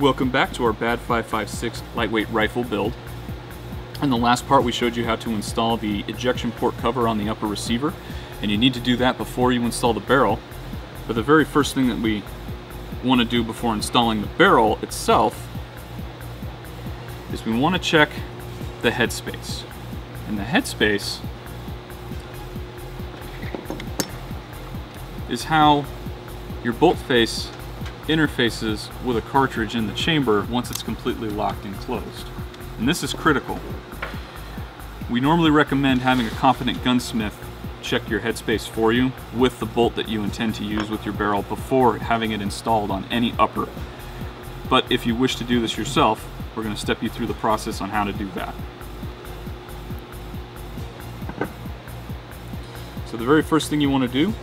Welcome back to our BAD 556 lightweight rifle build. In the last part we showed you how to install the ejection port cover on the upper receiver and you need to do that before you install the barrel. But the very first thing that we want to do before installing the barrel itself is we want to check the headspace. And the headspace is how your bolt face interfaces with a cartridge in the chamber once it's completely locked and closed. And this is critical. We normally recommend having a competent gunsmith check your headspace for you with the bolt that you intend to use with your barrel before having it installed on any upper. But if you wish to do this yourself, we're going to step you through the process on how to do that. So the very first thing you want to do,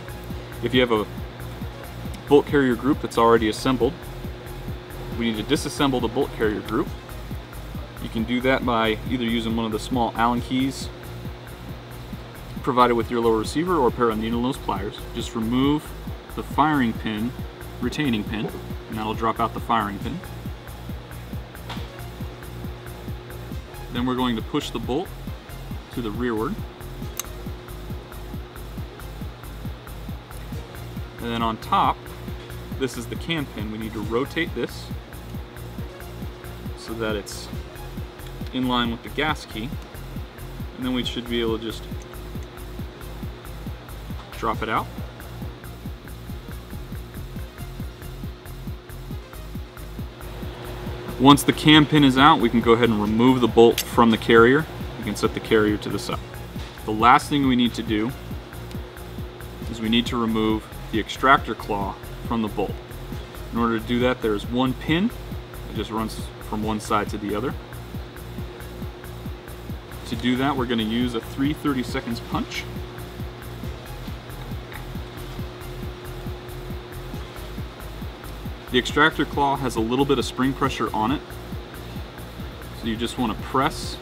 if you have a bolt carrier group that's already assembled, we need to disassemble the bolt carrier group. You can do that by either using one of the small Allen keys provided with your lower receiver or a pair of needle nose pliers. Just remove the firing pin, retaining pin, and that'll drop out the firing pin. Then we're going to push the bolt to the rearward. And then on top, this is the cam pin. We need to rotate this so that it's in line with the gas key. And then we should be able to just drop it out. Once the cam pin is out, we can go ahead and remove the bolt from the carrier. We can set the carrier to the side. The last thing we need to do is we need to remove the extractor claw from the bolt. In order to do that, there's one pin that just runs from one side to the other. To do that, we're going to use a 3 30 seconds punch. The extractor claw has a little bit of spring pressure on it. So you just want to press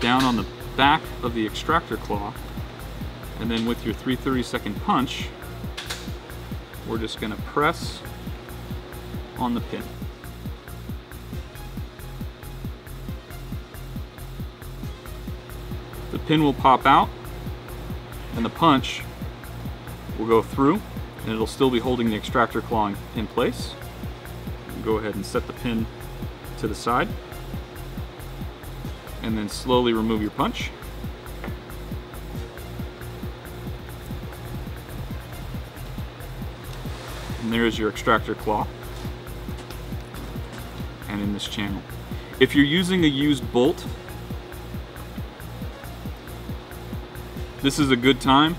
down on the back of the extractor claw and then with your 330 second punch we're just going to press on the pin. The pin will pop out and the punch will go through and it'll still be holding the extractor claw in place. Go ahead and set the pin to the side and then slowly remove your punch. There's your extractor claw and in this channel. If you're using a used bolt, this is a good time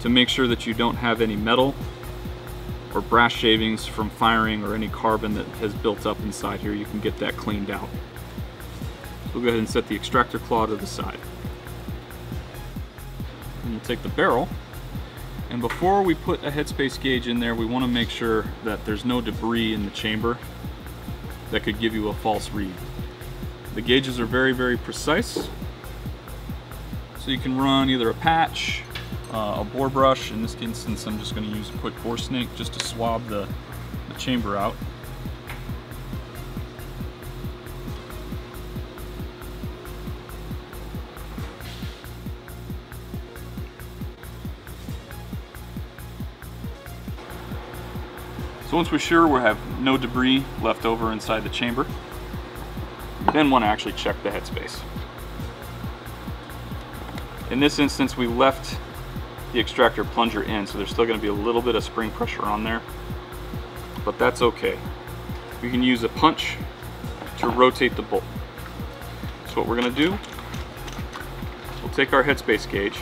to make sure that you don't have any metal or brass shavings from firing or any carbon that has built up inside here. You can get that cleaned out. We'll go ahead and set the extractor claw to the side. And we'll take the barrel and before we put a headspace gauge in there, we want to make sure that there's no debris in the chamber that could give you a false read. The gauges are very, very precise. So you can run either a patch uh, a bore brush. In this instance, I'm just going to use a quick bore snake just to swab the, the chamber out. Once we're sure we have no debris left over inside the chamber, then want to actually check the headspace. In this instance, we left the extractor plunger in, so there's still going to be a little bit of spring pressure on there, but that's okay. We can use a punch to rotate the bolt. So what we're going to do, we'll take our headspace gauge.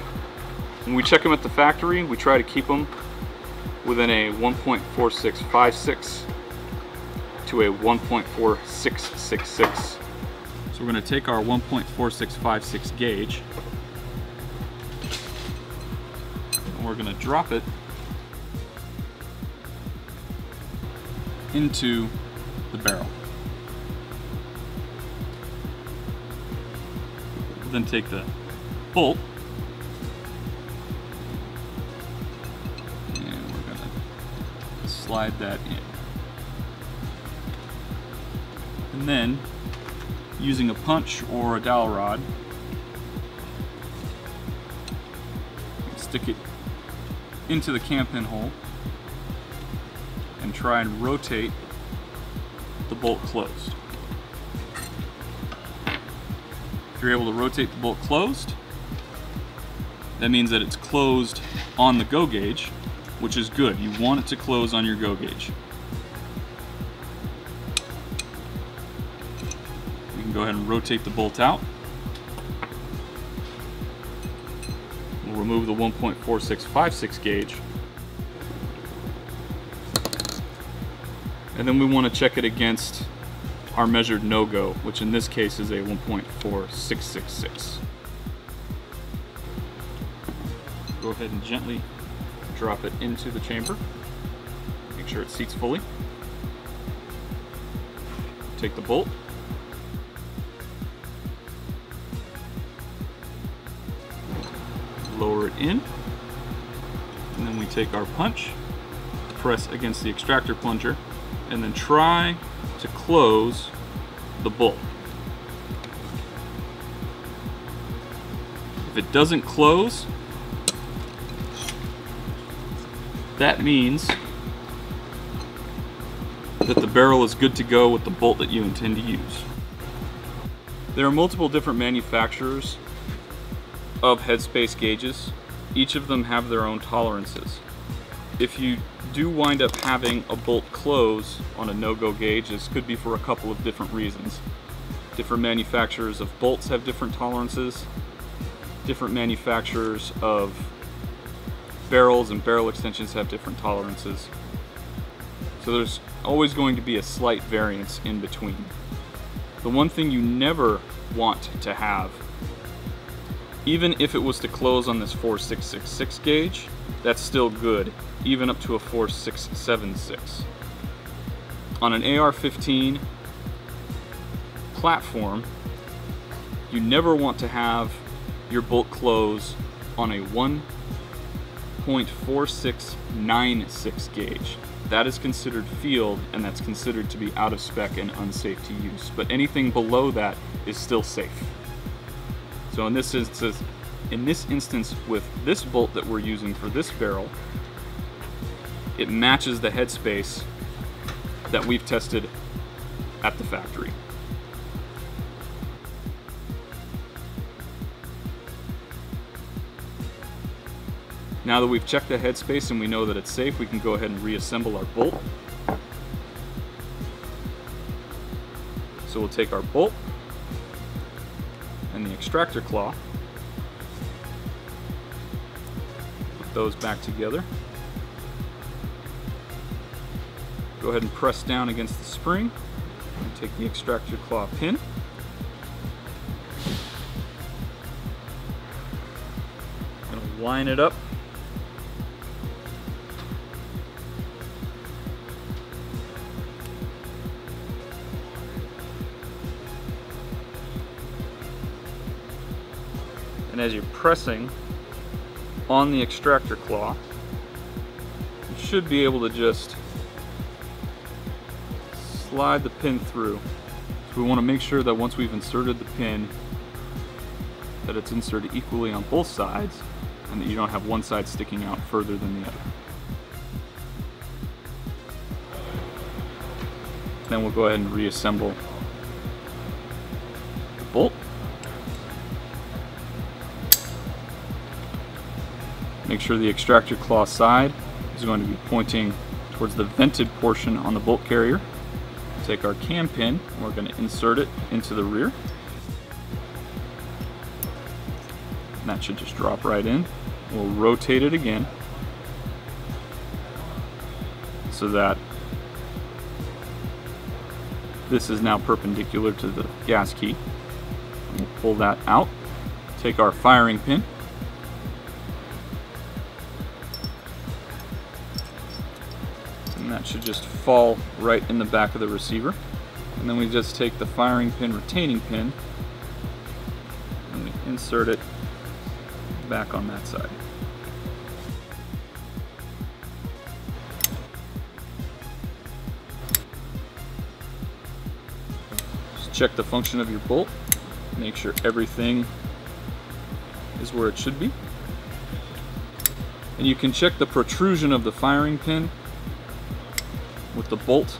When we check them at the factory, we try to keep them within a 1.4656 to a 1.4666. So we're going to take our 1.4656 gauge and we're going to drop it into the barrel. Then take the bolt slide that in. And then, using a punch or a dowel rod, stick it into the cam pin hole and try and rotate the bolt closed. If you're able to rotate the bolt closed, that means that it's closed on the go gauge, which is good. You want it to close on your go gauge. You can go ahead and rotate the bolt out. We'll remove the 1.4656 gauge. And then we want to check it against our measured no-go, which in this case is a 1.4666. Go ahead and gently drop it into the chamber. Make sure it seats fully. Take the bolt. Lower it in. And then we take our punch, press against the extractor plunger, and then try to close the bolt. If it doesn't close, that means that the barrel is good to go with the bolt that you intend to use. There are multiple different manufacturers of headspace gauges. Each of them have their own tolerances. If you do wind up having a bolt close on a no-go gauge, this could be for a couple of different reasons. Different manufacturers of bolts have different tolerances. Different manufacturers of barrels and barrel extensions have different tolerances. So there's always going to be a slight variance in between. The one thing you never want to have, even if it was to close on this 4666 gauge, that's still good, even up to a 4676. On an AR-15 platform, you never want to have your bolt close on a 1.4696 gauge. That is considered field and that's considered to be out of spec and unsafe to use. But anything below that is still safe. So in this instance, in this instance with this bolt that we're using for this barrel, it matches the headspace that we've tested at the factory. Now that we've checked the headspace and we know that it's safe, we can go ahead and reassemble our bolt. So we'll take our bolt and the extractor claw, put those back together. Go ahead and press down against the spring and take the extractor claw pin. Line it up and as you're pressing on the extractor claw, you should be able to just slide the pin through. So we want to make sure that once we've inserted the pin, that it's inserted equally on both sides and that you don't have one side sticking out further than the other. Then we'll go ahead and reassemble the bolt. Make sure the extractor claw side is going to be pointing towards the vented portion on the bolt carrier. Take our cam pin, we're going to insert it into the rear. And that should just drop right in. We'll rotate it again so that this is now perpendicular to the gas key. We'll pull that out. Take our firing pin should just fall right in the back of the receiver. And then we just take the firing pin retaining pin and we insert it back on that side. Just check the function of your bolt. Make sure everything is where it should be. And you can check the protrusion of the firing pin the bolt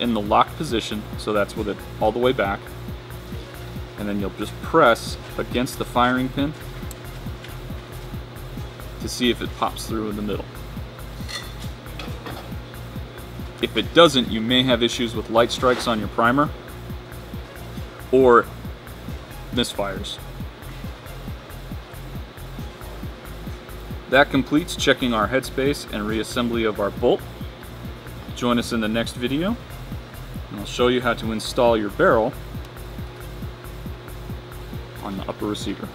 in the locked position, so that's with it all the way back. And then you'll just press against the firing pin to see if it pops through in the middle. If it doesn't, you may have issues with light strikes on your primer or misfires. That completes checking our headspace and reassembly of our bolt. Join us in the next video and I'll show you how to install your barrel on the upper receiver.